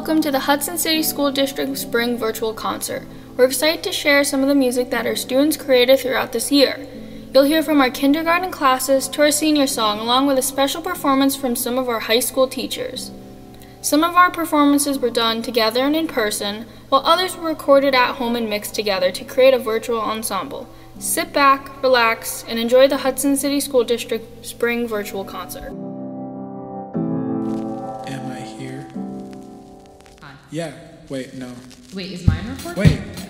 welcome to the Hudson City School District Spring Virtual Concert. We're excited to share some of the music that our students created throughout this year. You'll hear from our kindergarten classes to our senior song, along with a special performance from some of our high school teachers. Some of our performances were done together and in person, while others were recorded at home and mixed together to create a virtual ensemble. Sit back, relax, and enjoy the Hudson City School District Spring Virtual Concert. Yeah. Wait, no. Wait, is mine recording? Wait.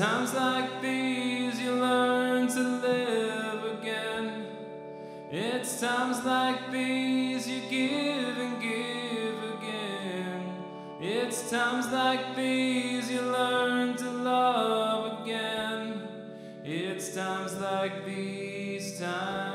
times like these you learn to live again. It's times like these you give and give again. It's times like these you learn to love again. It's times like these times.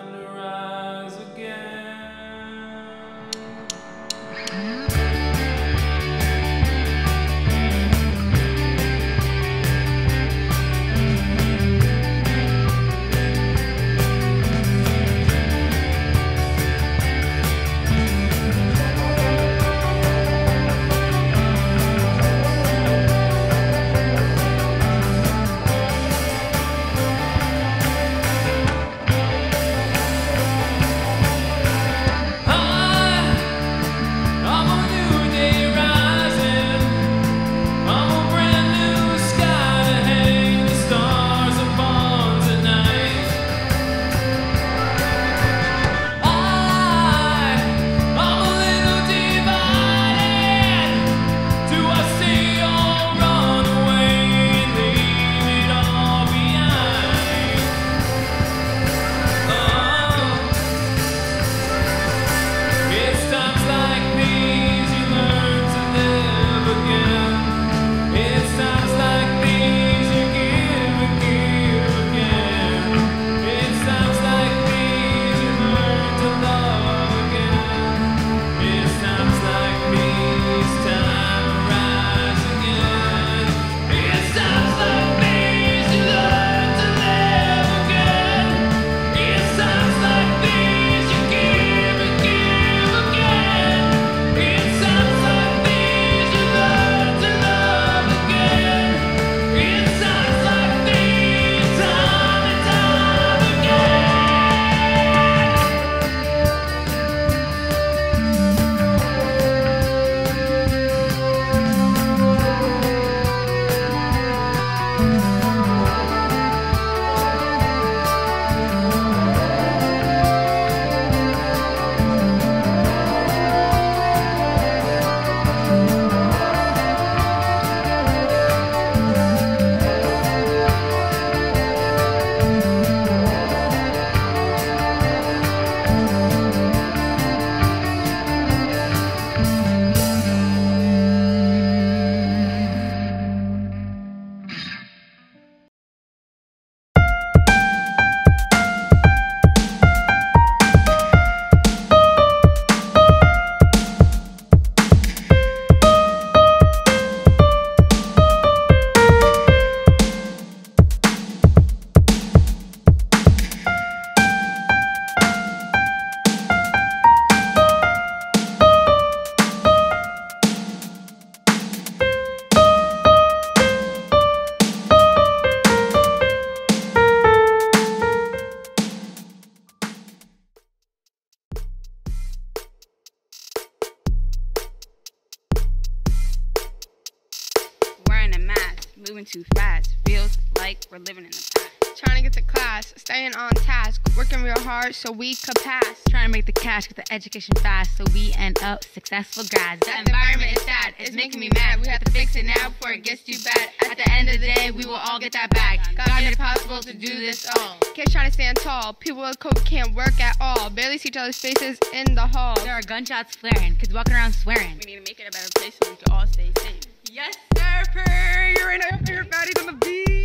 Education fast, so we end up successful grads. The environment is sad, it's making me mad. We have to fix it now before it gets too bad. At the end of the day, we will all get that bag. God made it possible to do this all. Kids trying to stand tall, people with COVID can't work at all. Barely see each other's faces in the hall. There are gunshots flaring, kids walking around swearing. We need to make it a better place so we can all stay safe. Yes, sir, per. You're right now, your favorite baddies on the beat.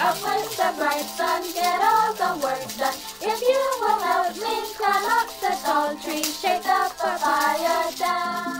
Up with the bright sun, get all the work done. If you will help me climb up the tall tree, shake the papaya down.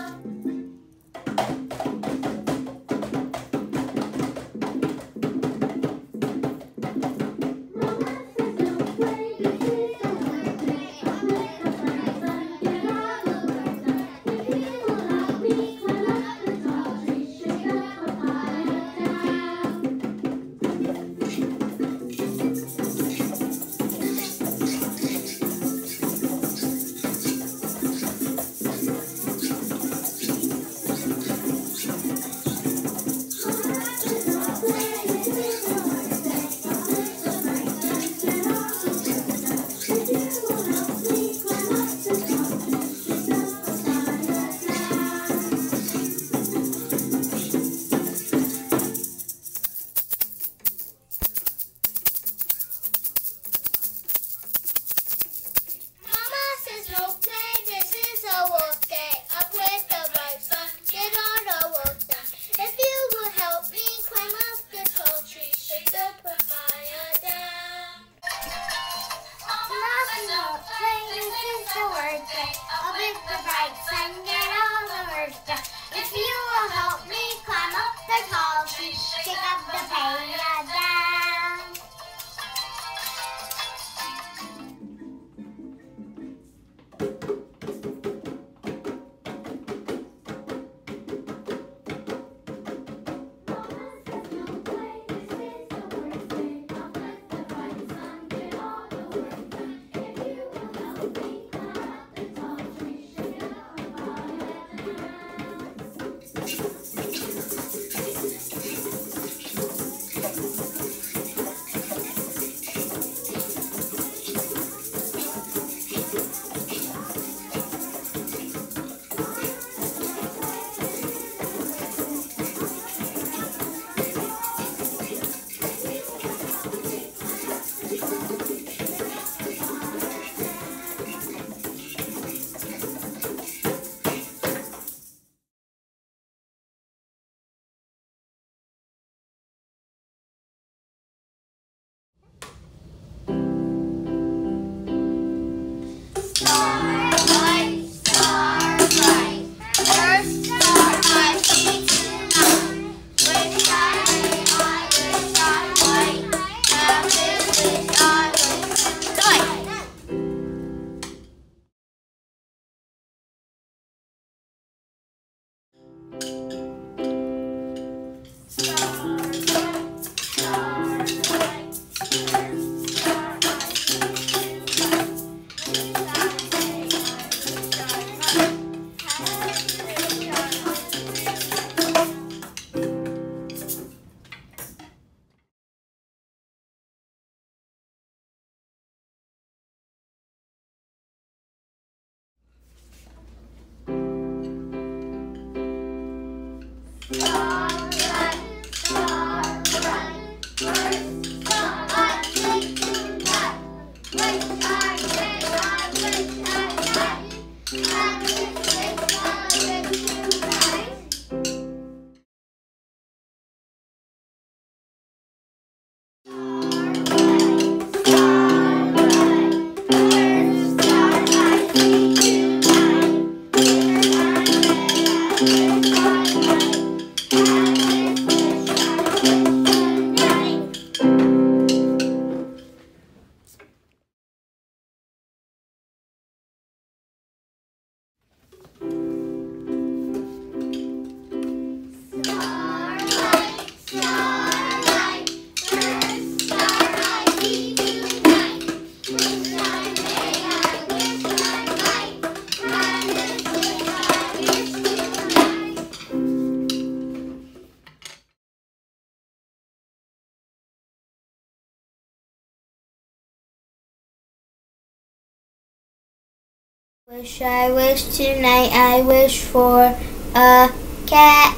Wish I wish tonight I wish for a cat.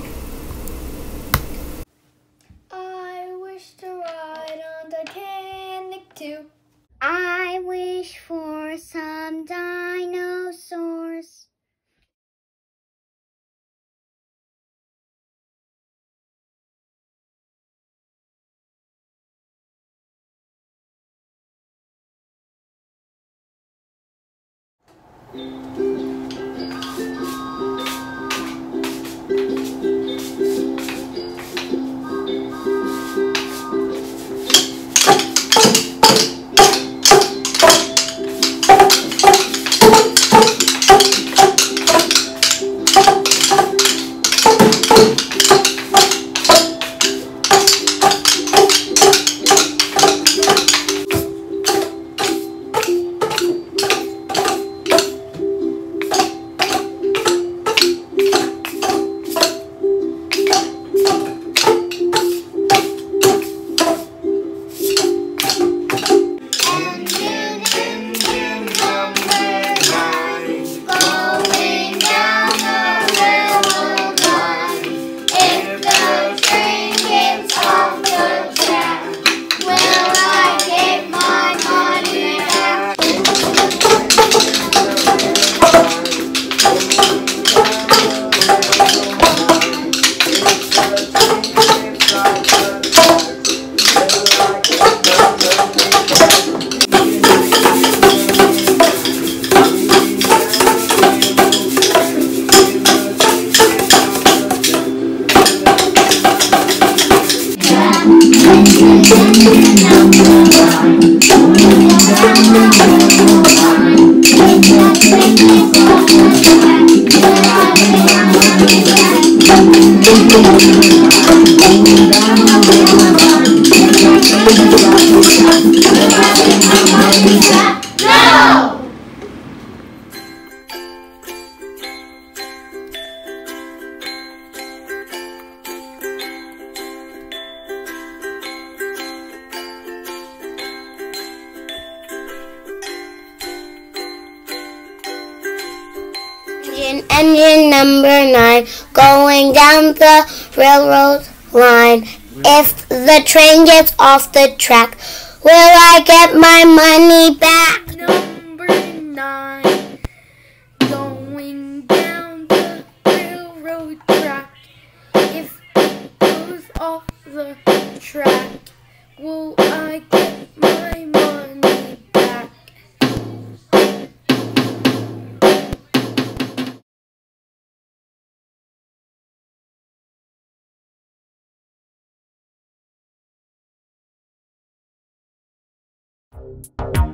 I wish to ride on Titanic too. I wish for some time. Railroad line. If the train gets off the track, will I get my money back? Bye.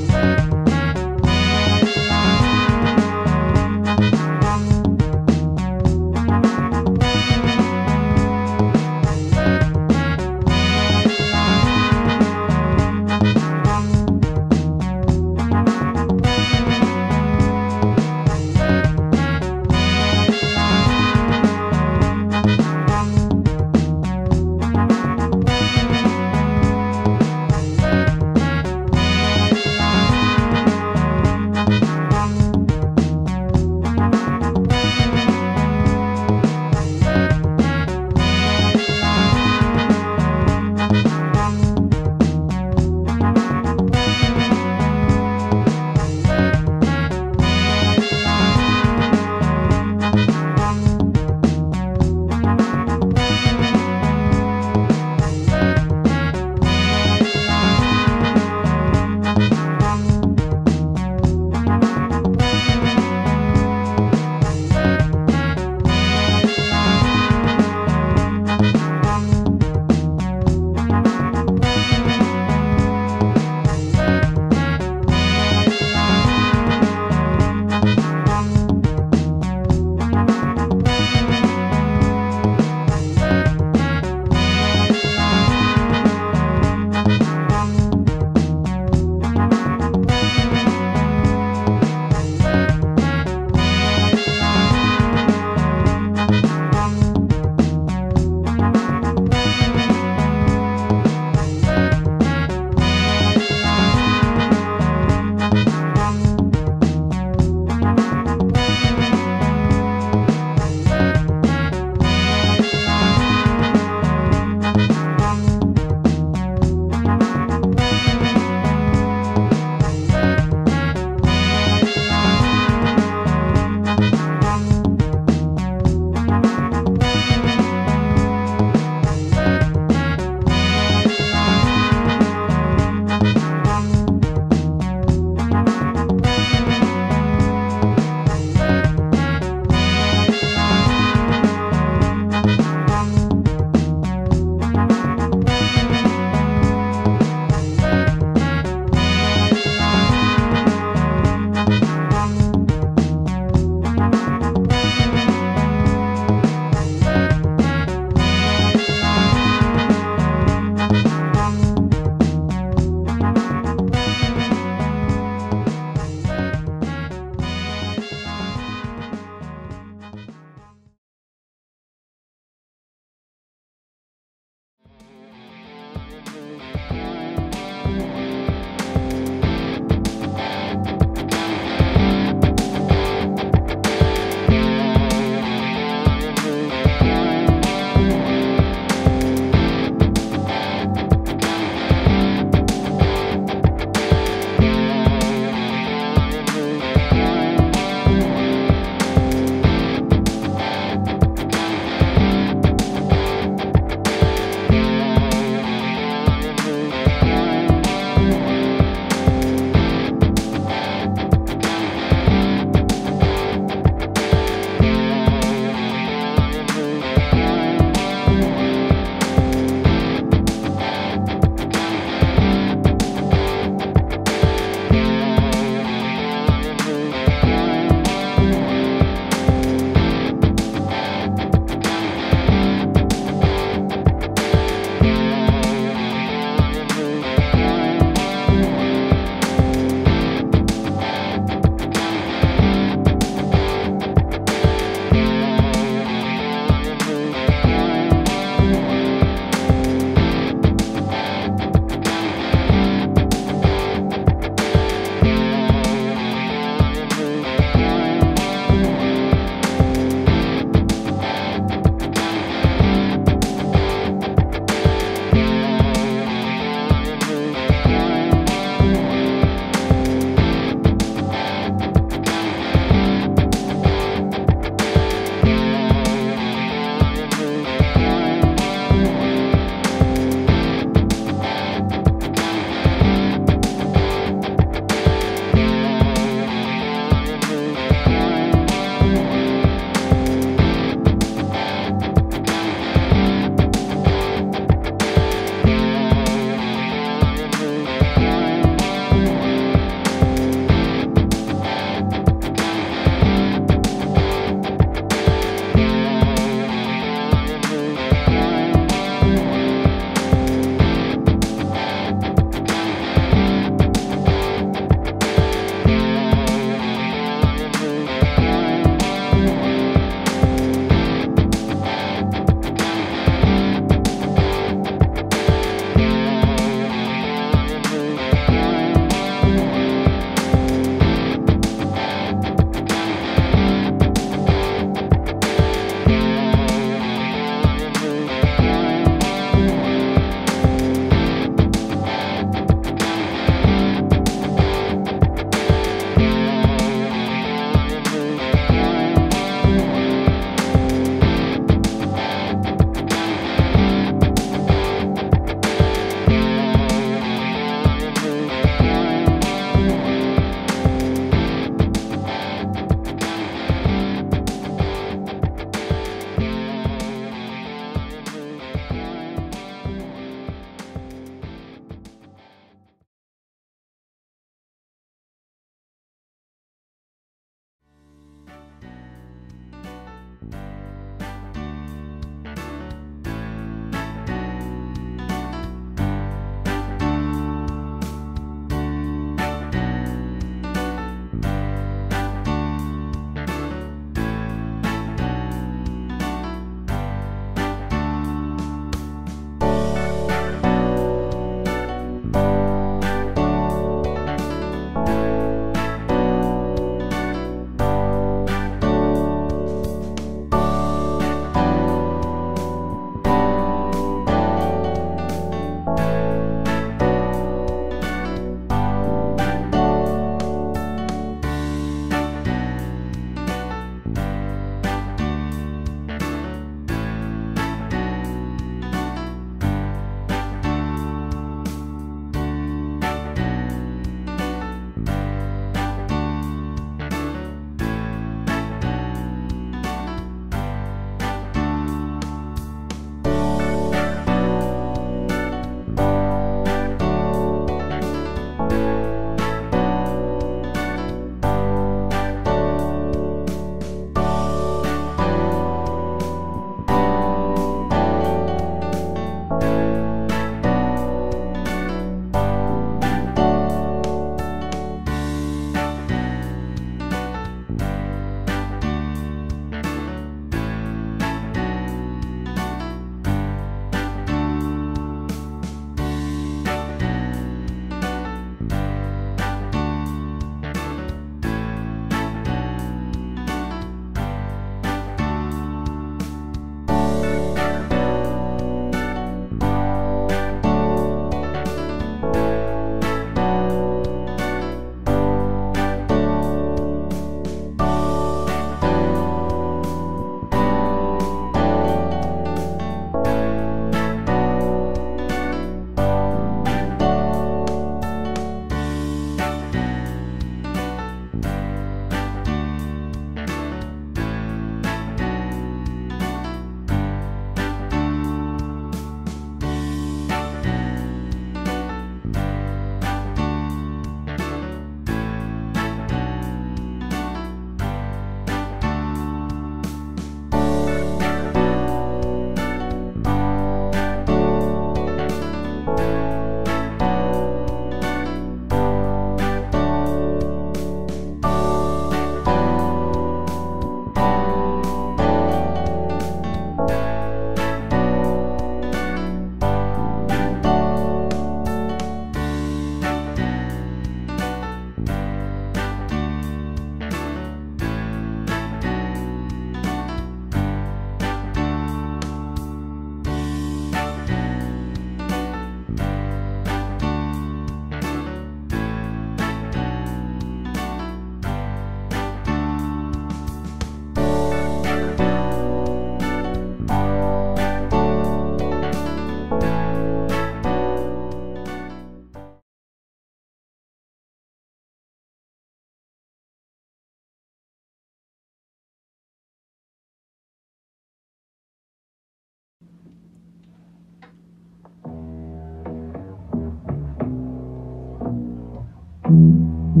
Go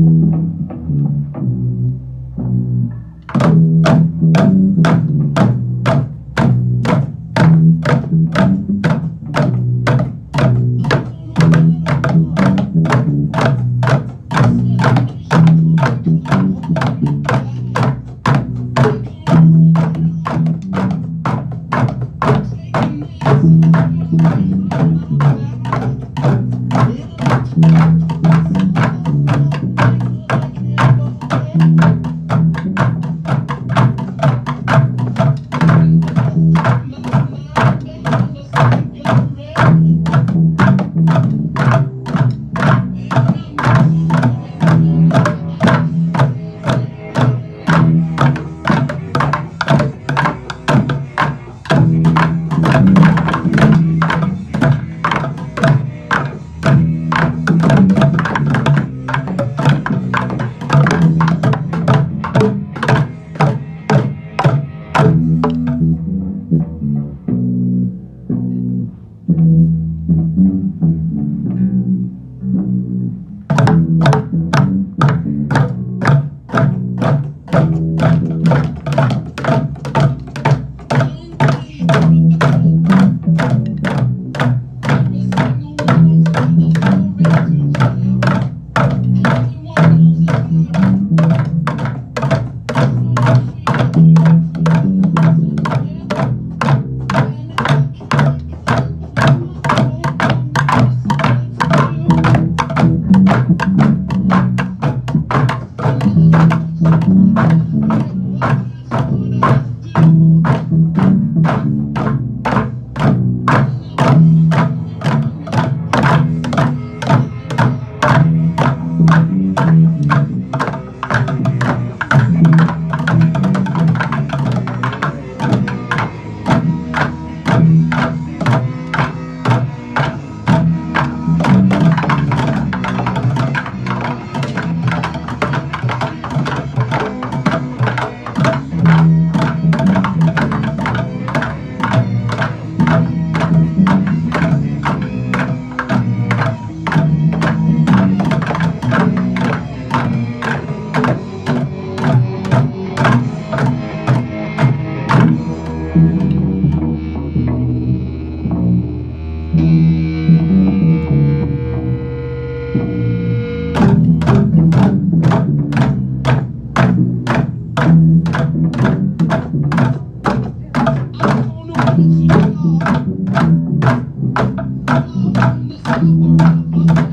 ahead 一いい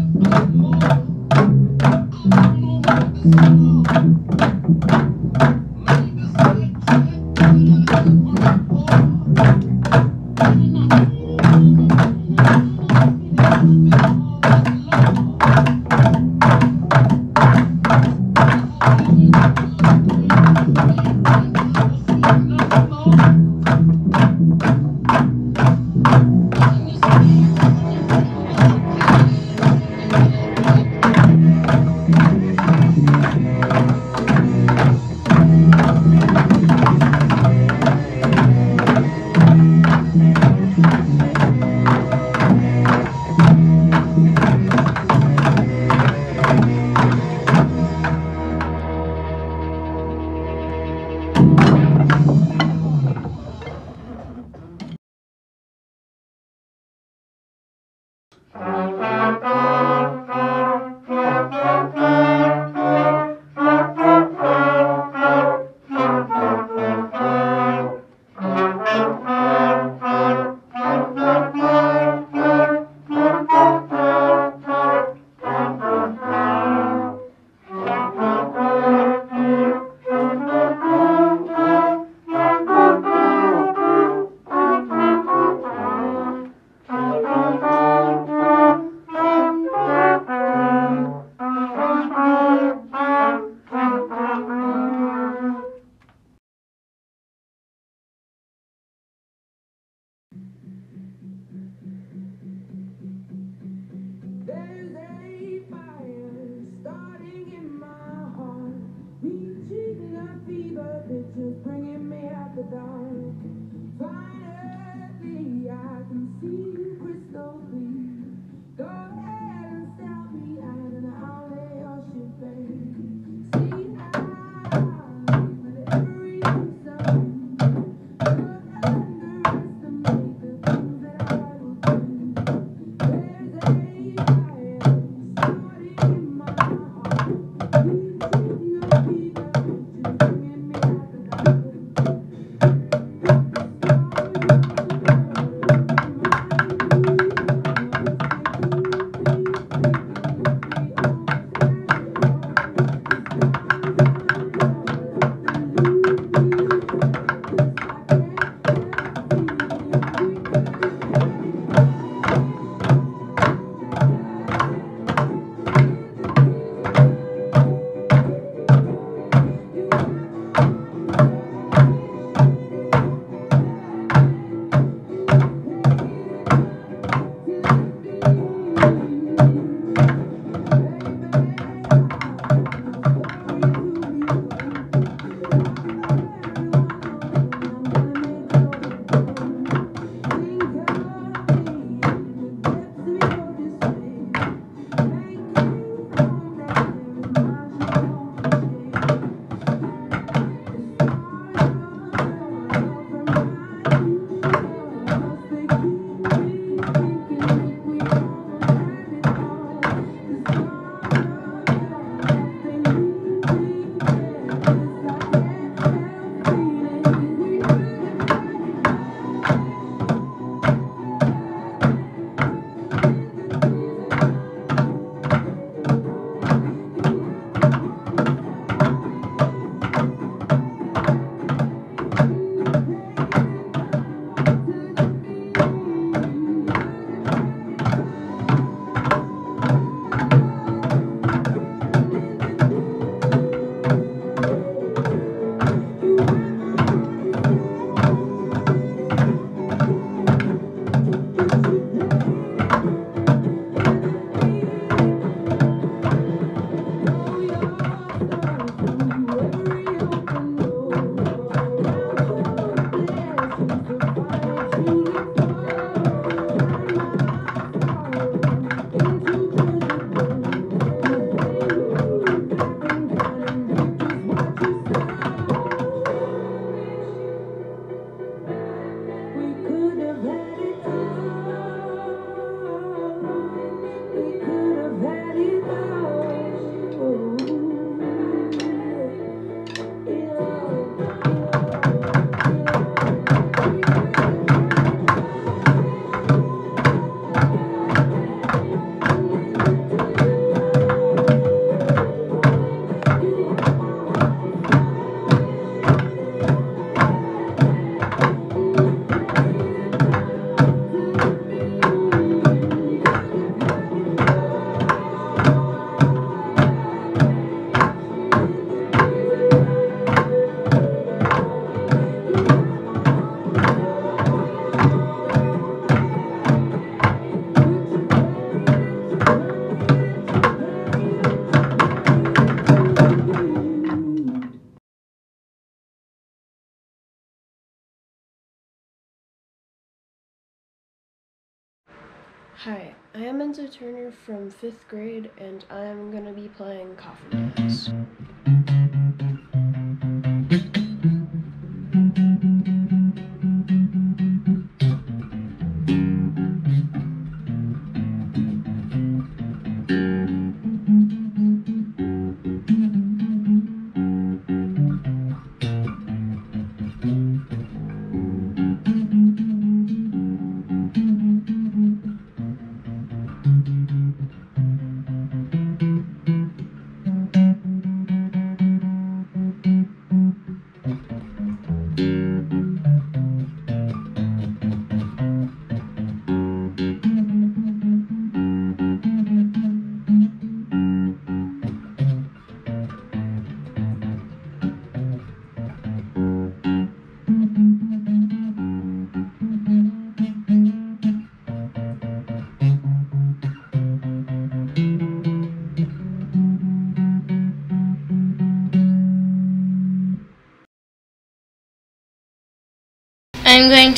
I am Enzo Turner from fifth grade, and I'm to be playing Coffin Dance.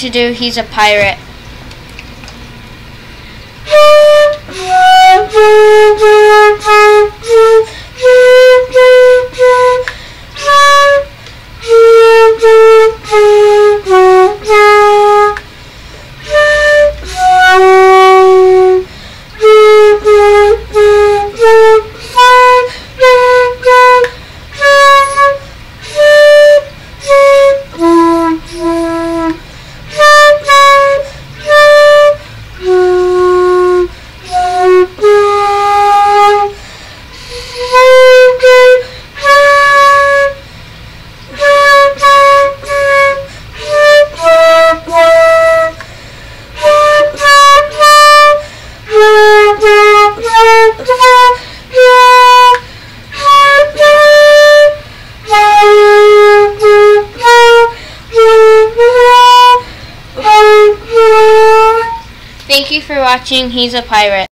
To do He's a Pirate. Watching He's a Pirate.